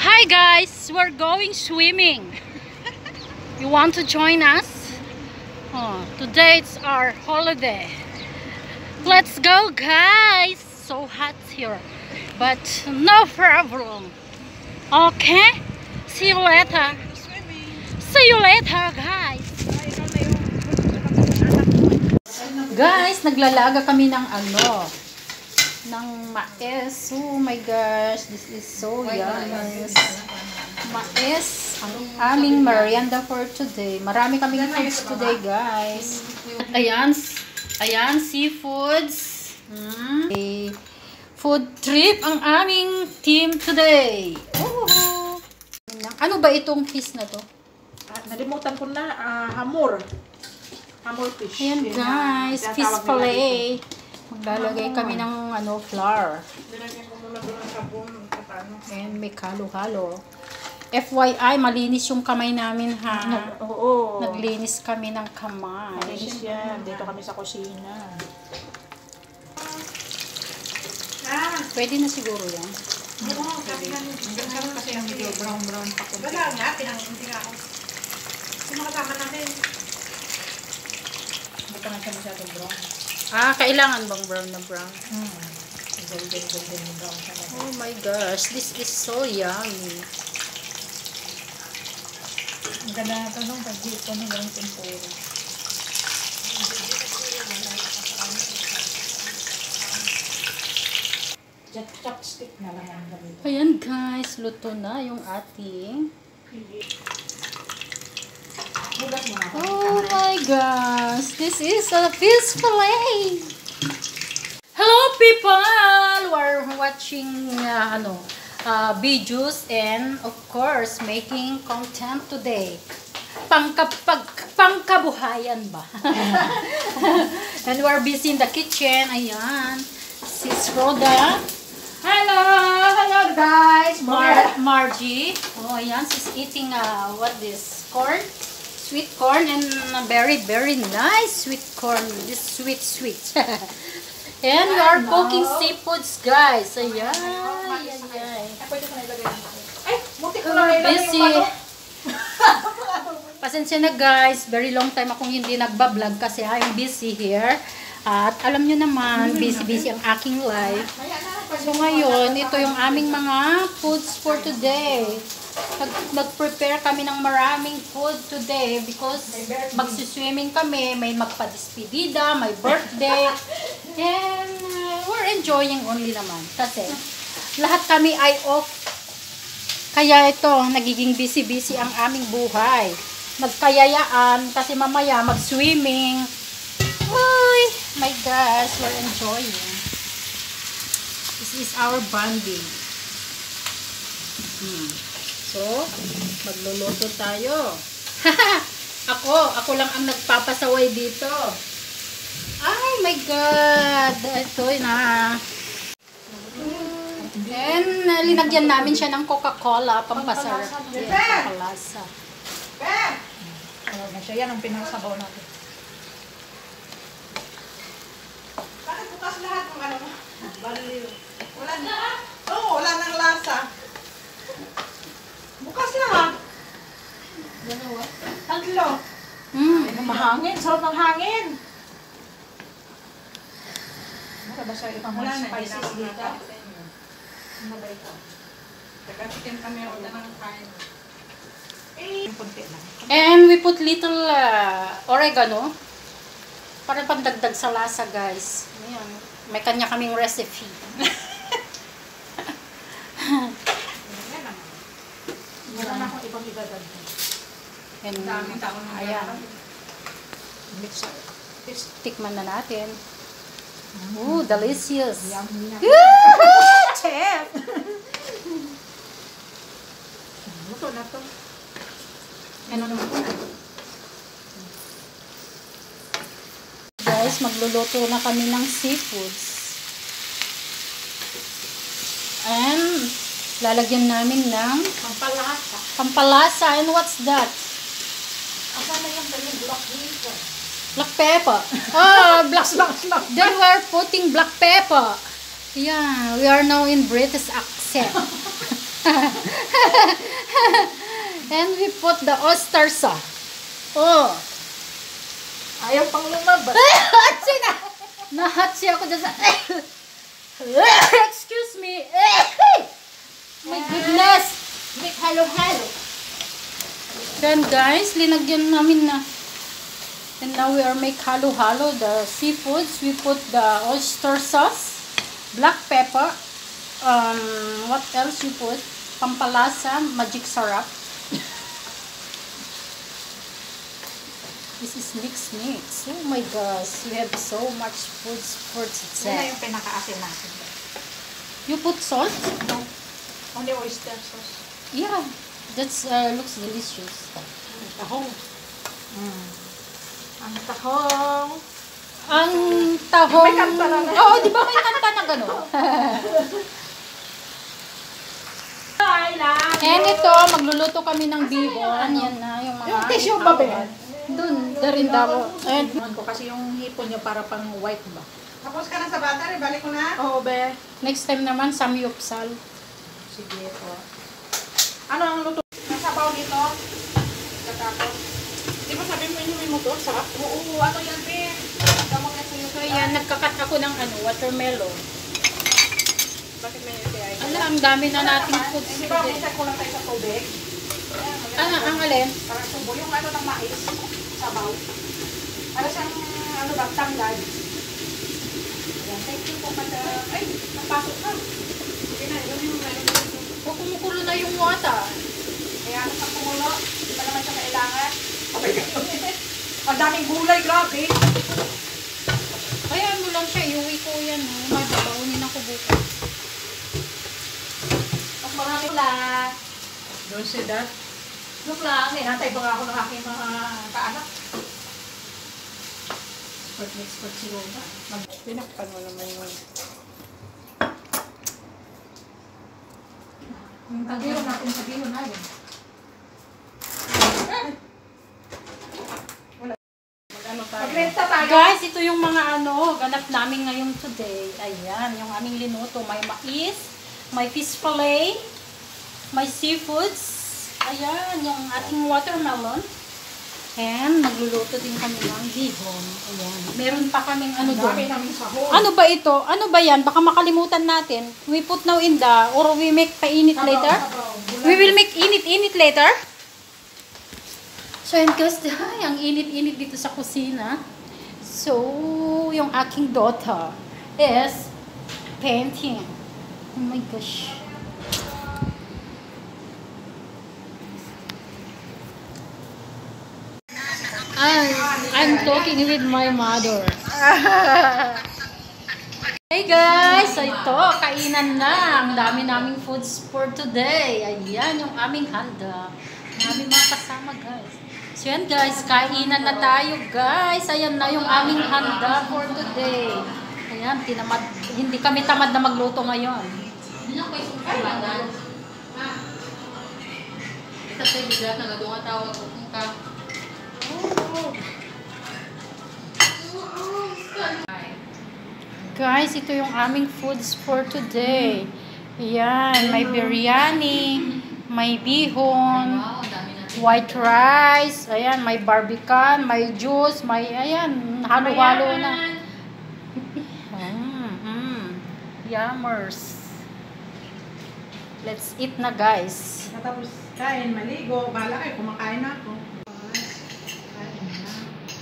Hi guys, we're going swimming. You want to join us? Oh, today it's our holiday. Let's go guys. So hot here. But no problem. Okay? See you later. See you later guys. Guys, naglalaga kami ng ano, ng mais. Oh my gosh, this is so yummy. Mais, ang aming merienda for today. Marami kaming foods today, guys. Ayan, ayan, seafoods. Hmm. Okay. Food trip ang aming team today. Woohoo! Ano ba itong fish na to? Ah, nalimutan ko na, ah, hamur. Hamur fish. Ayan guys, fish fillet. Maglalagay kami ng ano, flour. Nilagyan ko muna doon ang sabon. And may halo-halo. FYI, malinis yung kamay namin ha. Nag- Oo. Naglinis kami ng kamay. Malinis yan. Dito kami sa kusina. Ah, Pwede na siguro yan. oo. Kasi hanggang kasi ang medyo brown-brown pa kunti. Wala nga, pinangunti nga ako. Sino kasama natin? Hindi pa nga siya masyadong brown. Ah, kailangan bang brown na brown? Hmm. Golden, golden brown siya. Oh my gosh, this is so yummy. Ang ganda na ito nung pag-dito ng ganong tempura. Chop chopstick na lang ang gamit. Ayan guys, luto na yung ating. Bugas mo na ako. Oh my gosh, this is a fish fillet. Hello people! We're watching uh, ano, uh, videos and of course making content today. Pangkapag, pangkabuhayan ba? and we're busy in the kitchen. Ayan. Sis Rhoda. Hello! Hello guys! Mar Margie. Oh, ayan. She's eating uh, what this? Corn? Sweet corn and very, very nice sweet corn. This sweet, sweet. and we are cooking seafoods, guys. Ayan. Ayan, ayan. Ay, buti ko na busy. Pasensya na guys, very long time akong hindi nagbablog kasi I'm busy here. At alam nyo naman, busy-busy ang aking life. So ngayon, ito yung aming mga foods for today. Nag nag-prepare kami ng maraming food today because magsiswimming kami, may magpadispedida, may birthday, and uh, we're enjoying only naman. Kasi lahat kami ay off. Kaya ito, nagiging busy-busy ang aming buhay. Magkayayaan kasi mamaya mag-swimming. Uy, my gosh, we're enjoying. This is our bonding. Hmm. So, magluluto tayo. ako, ako lang ang nagpapasaway dito. Ay, my God. Ito na. Then, linagyan namin siya ng Coca-Cola, pampasarap. Pampalasa. Yeah, pampalasa. Ano na siya? Yan ang pinasabaw natin. Bakit bukas lahat ng ano mo? Baliw. Wala na? Oo, wala nang lasa. Bukas lahat. Dalawa? Tatlo. Mm. Ay, mahangin. Sarap ng hangin. Ano ba sa ibang mga spices dito? Ano ba ito? Tagatikim kami ulit ng kain. Eh. And we put little uh, oregano para pandagdag sa lasa, guys. Ayan. May kanya kaming recipe. Na. And, Daming taon na ayan. Mix. Tikman na natin. Ooh, delicious. Na. Chef! Luto na to. Ano naman po? Guys, magluluto na kami ng seafoods. And, lalagyan namin ng Pampalasa. Pampalasa. And what's that? Asan na yung block dito? Black pepper. Ah, black Slack, slack. Then we're putting black pepper. Yeah, we are now in British accent. and we put the oyster sauce. Oh. Ayaw pang lumabas. Hatsi na! Nahatsi ako dyan sa... Excuse me. My goodness. Make halo-halo. Then guys, linagyan namin na. And now we are make halo-halo the seafoods. We put the oyster sauce, black pepper, um, what else you put? Pampalasa, magic sarap. This is mix mix. Oh my gosh, we have so much foods for today. yung pinaka-asin natin. You put salt? No. Only oyster sauce. Yeah, that's uh, looks delicious. Tahong. Mm. Ang tahong. Ang tahong... May kanta na na. Oo, di ba may kanta na gano'n? Ay, lang. And ito, magluluto kami ng bibon. Yan na, yung mga... Yung tissue ba ba yan? Doon, daw. Tingnan ko kasi yung hipon niya para pang white ba? Tapos ka na sa battery, balik ko na. Oo, be. next time naman, samyupsal. Sige po. Ano ang luto? Nasabaw dito. Katapos. Di ba sabi mo inumin mo to? Sarap? Oo, ano yan, be? Gamot yan sa'yo. So, yan, nagkakat ako ng ano, watermelon. Bakit may API? Ala, ang dami na nating foods Hindi ba, today. minsan ko lang tayo sa tubig? Ah, ang alin? Parang tubo. Yung ano ng mais. Sabaw. Ano siyang, ano ba, tanggad. Ayan, thank you po, madam. Ay, napasok ka. Na, yung. O, kumukulo na yung water. Kaya ano sa kumulo, hindi pa naman siya kailangan. Ang daming gulay, grabe. Kaya ano lang siya, iuwi ko yan. Oh. May babaunin ako bukas. Mas marami lang. Don't say that. Look lang, hinantay nga ako ng aking mga kaanak. But next part siguro na. Pinakpan mo naman yun. Yung tagiro natin, tagiro na yun. Mag-ano tayo? Magrenta tayo. Guys, ito yung mga ano, ganap namin ngayon today. Ayan, yung aming linuto. May mais, may fish fillet, may seafoods. Ayan, yung ating watermelon. And magluluto din kami ng bihon. Ayan. Meron pa kaming ano Ang doon. Ano ba ito? Ano ba yan? Baka makalimutan natin. We put now in the, or we make painit Sabaw, later? sabaw. We will make init-init later. So, and guys, ang init-init dito sa kusina. So, yung aking daughter is painting. Oh my gosh. I'm talking with my mother. Hey guys! So ito, kainan na. Ang dami naming foods for today. Ayan yung aming handa. Ang aming mga kasama guys. So yan guys, kainan na tayo guys. Ayan na yung aming handa for today. Ayan, tinamad, hindi kami tamad na magluto ngayon. Hindi na kayo sumasabanan. Ito tayo bigat tawag ko kung ka. Guys, ito yung aming foods for today. Ayan, may biryani, may bihon, white rice, ayan, may barbican, may juice, may, ayan, halo-halo na. Mm, mm. Yummers. Let's eat na, guys. Matapos kain, maligo, bahala kayo, kumakain na ako.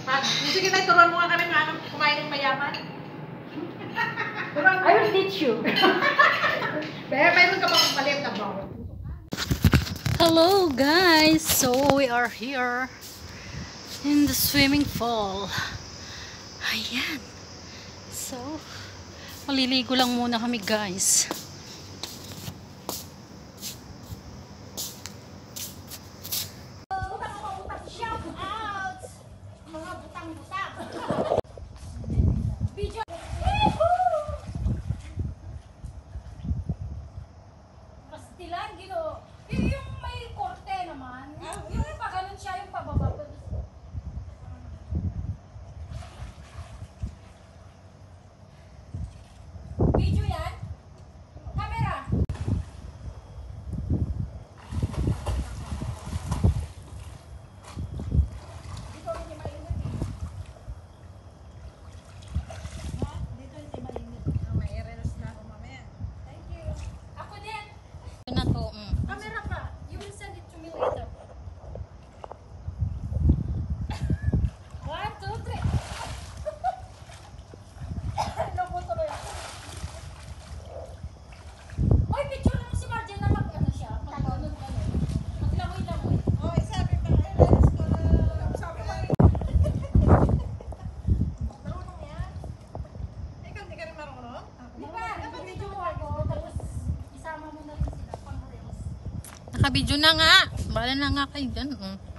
Ah, Sige na, turuan mo nga kami nga kumain ng mayaman. I will teach you. Pero mayroon ka bang maliit na? Hello, guys. So, we are here in the swimming pool. Ayan. So, maliligo lang muna kami, guys. Pastilan, gino. Yung, yung may korte naman. Yung, yung pa ganun siya, yung pababa. Video yan? Nakabidyo na nga. Bala na nga kayo dyan. Oh.